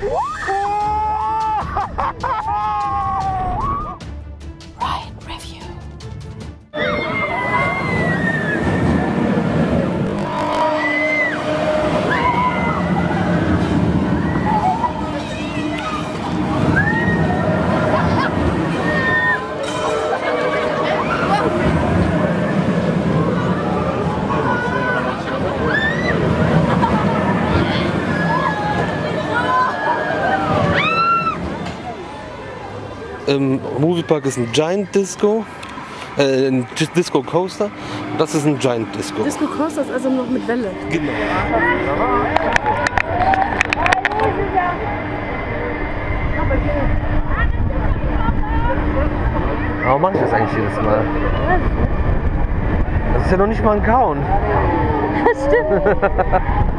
What? Im Moviepark ist ein Giant Disco, äh, ein G- Disco Coaster. Das ist ein Giant Disco. Disco Coaster ist also noch mit Welle. Genau. Warum mache ich das eigentlich jedes Mal? Das ist ja noch nicht mal ein Kauen. Stimmt.